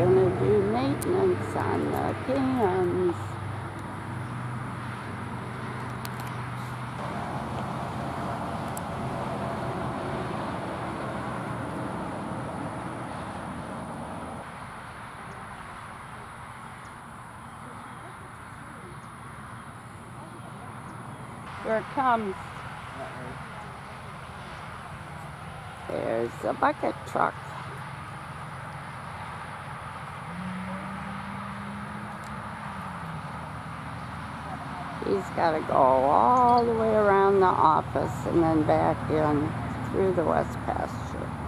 gonna do maintenance on the cams. Here it comes. There's the bucket truck. He's got to go all the way around the office and then back in through the west pasture.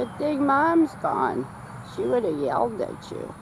Good thing mom's gone. She would have yelled at you.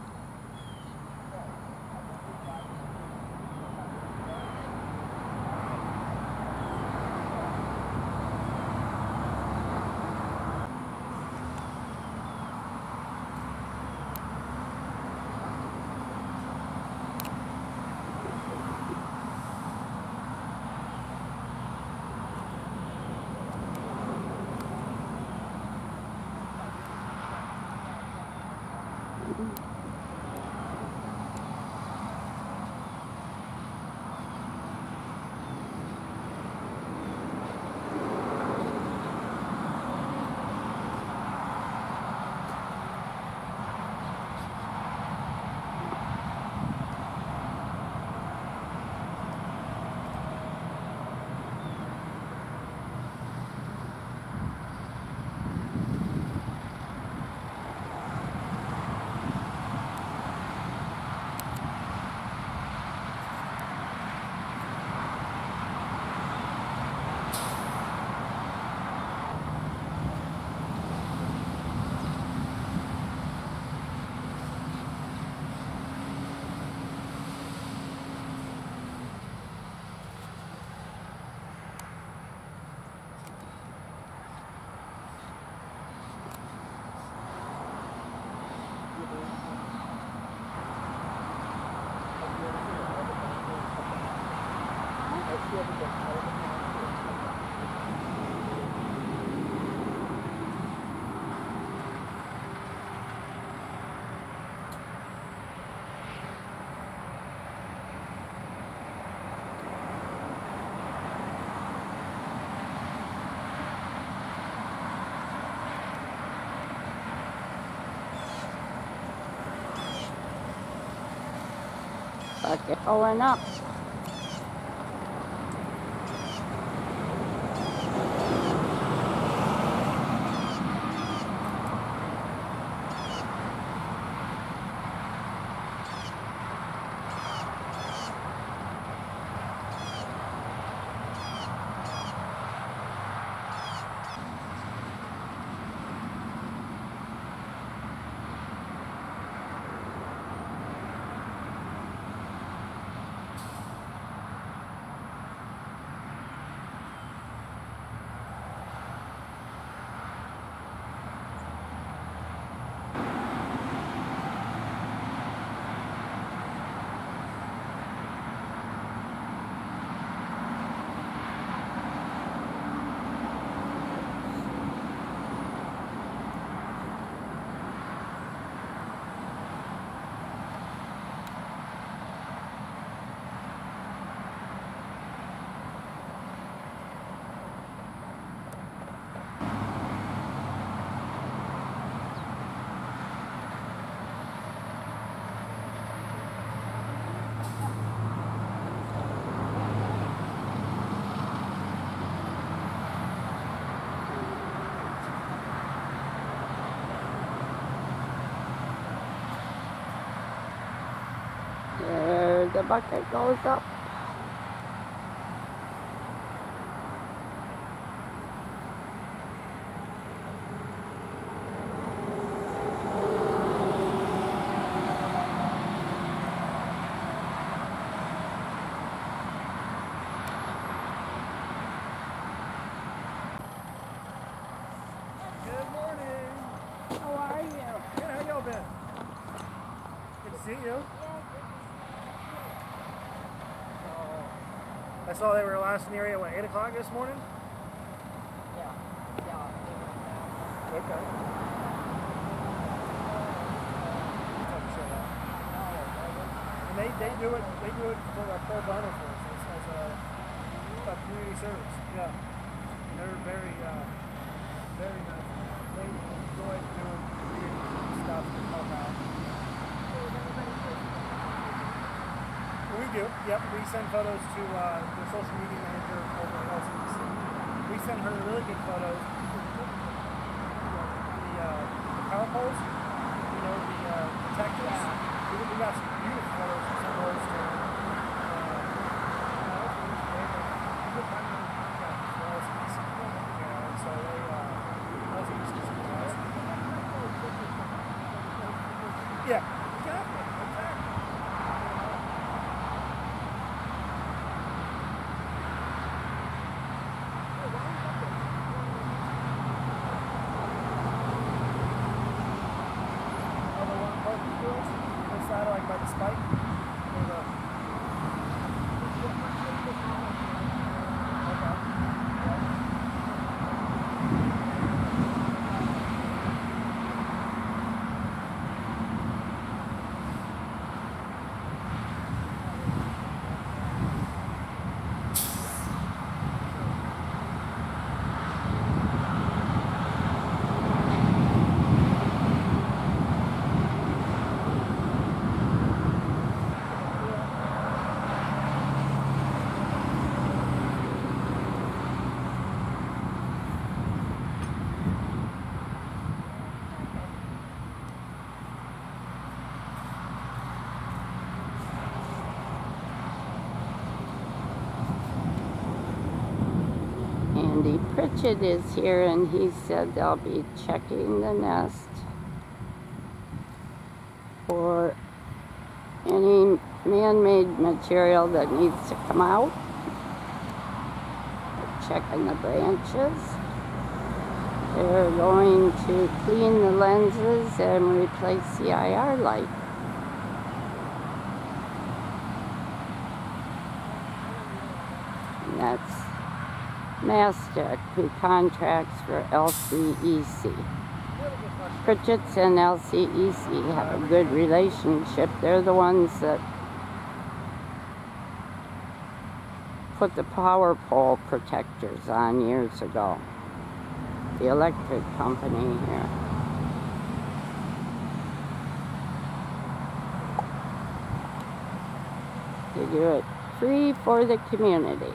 Bucket going up. The bucket goes up. Good morning. How are you? Good. How y'all been? Good to see you. Oh, I saw they were last in the area. What, eight o'clock this morning? Yeah. Yeah. Okay. And they, they do it they do it for a pro bono for us as, as a, a community service. Yeah. And they're very uh, very nice. They enjoy doing community stuff to help out. We do. Yep. We send photos to uh, the social media manager over at LCEC. We send her really good photos. The, uh, the power poles, you know, the uh, detectors. We, we got some beautiful photos of of those. Andy is here and he said they'll be checking the nest for any man-made material that needs to come out. They're checking the branches. They're going to clean the lenses and replace the IR light. And that's MasTec, who contracts for LCEC. Pritchett's and LCEC have a good relationship. They're the ones that put the power pole protectors on years ago. The electric company here. They do it free for the community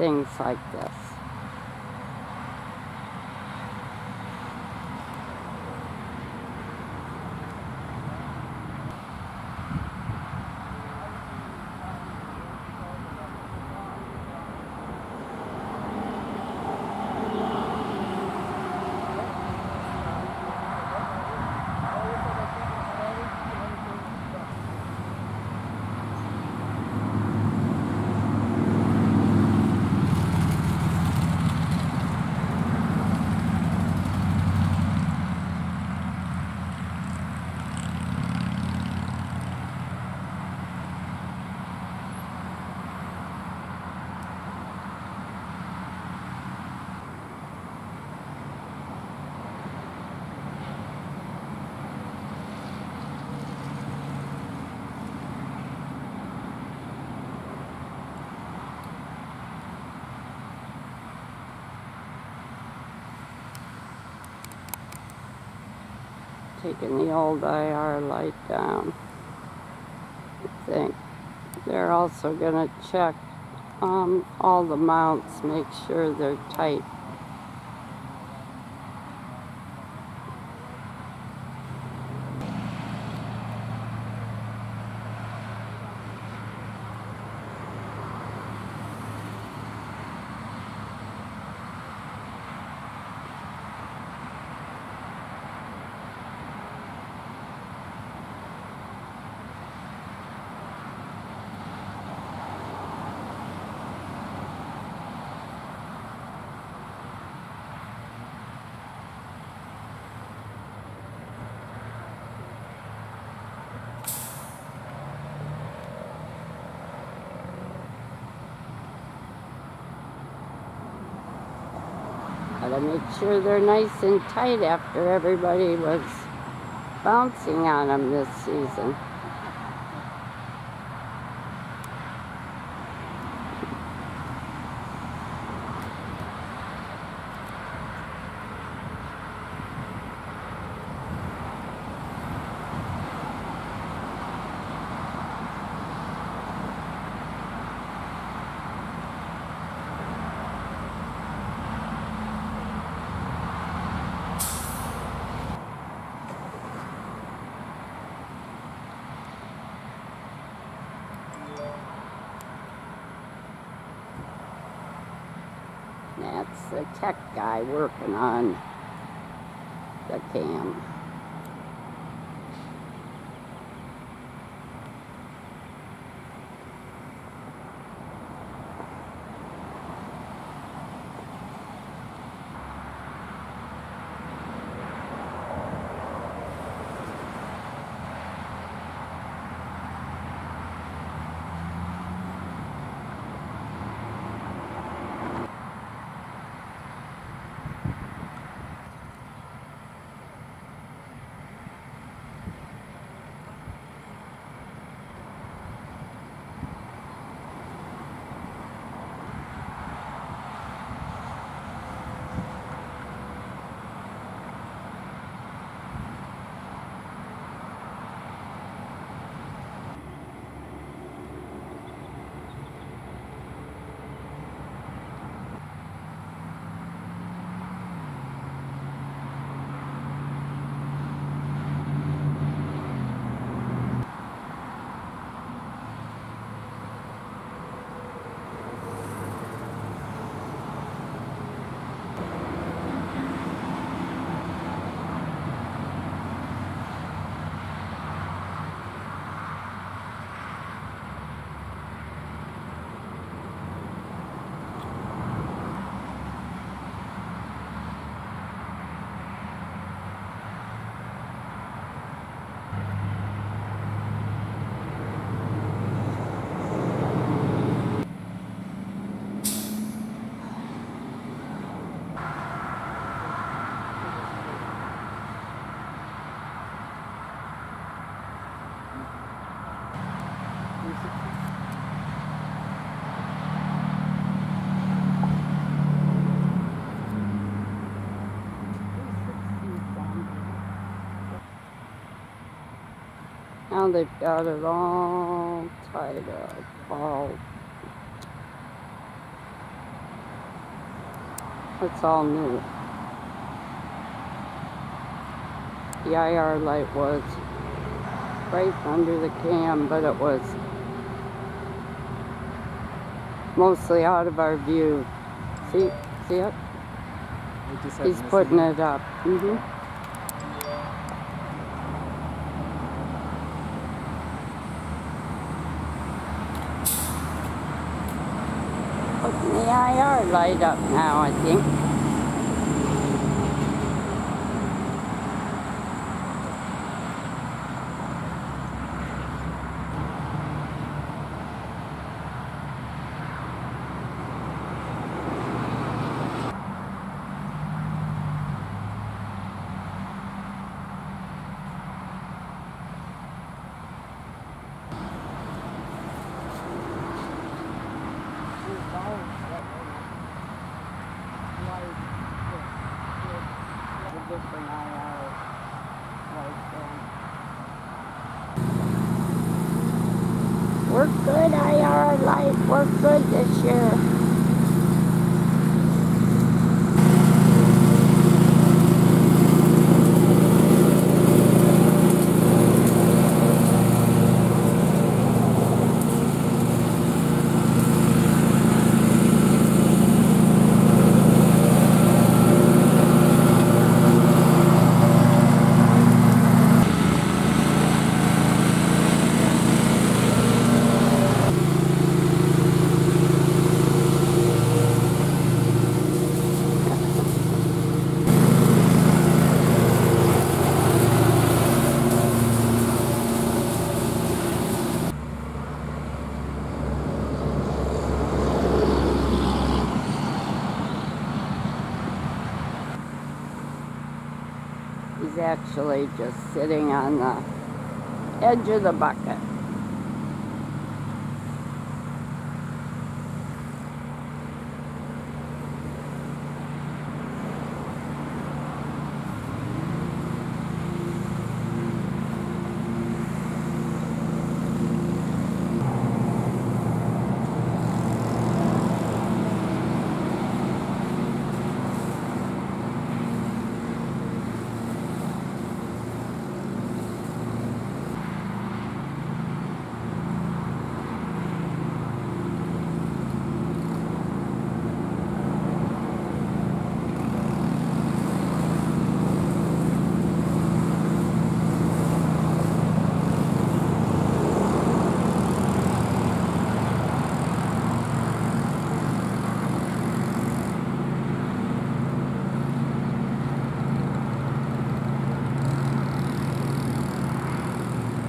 things like this. Taking the old IR light down. I think they're also going to check um, all the mounts, make sure they're tight. Gotta make sure they're nice and tight after everybody was bouncing on them this season. That's the tech guy working on the cam. Now they've got it all tied up, all. It's all new. The IR light was right under the cam, but it was mostly out of our view. See, see it? We just have He's putting it up. hmm Putting the Light up uh, now, I think. Actually just sitting on the edge of the bucket.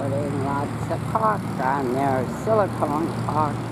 Putting lots of caulk on there, silicone caulk.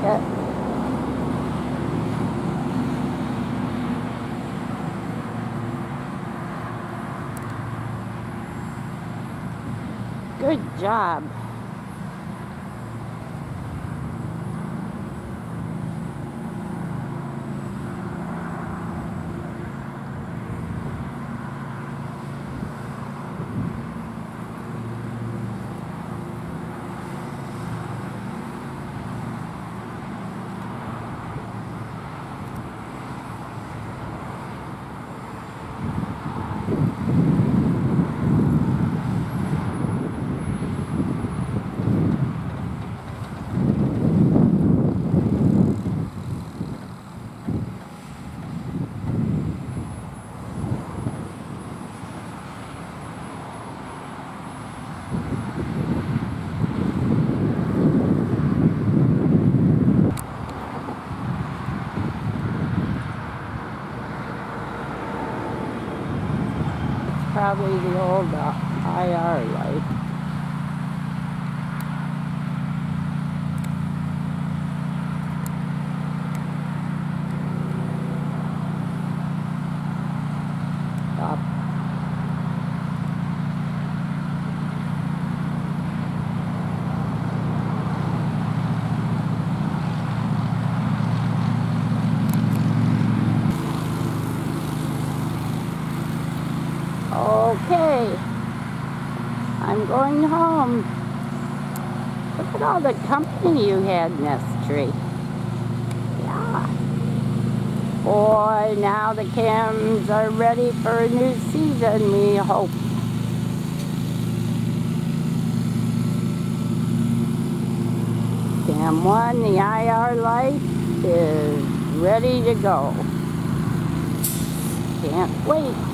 Like. Good job. Probably the old uh, IR light. Up. Okay. I'm going home. Look at all the company you had in this tree. Yeah. Boy, now the cams are ready for a new season, we hope. Cam 1, the IR light is ready to go. Can't wait.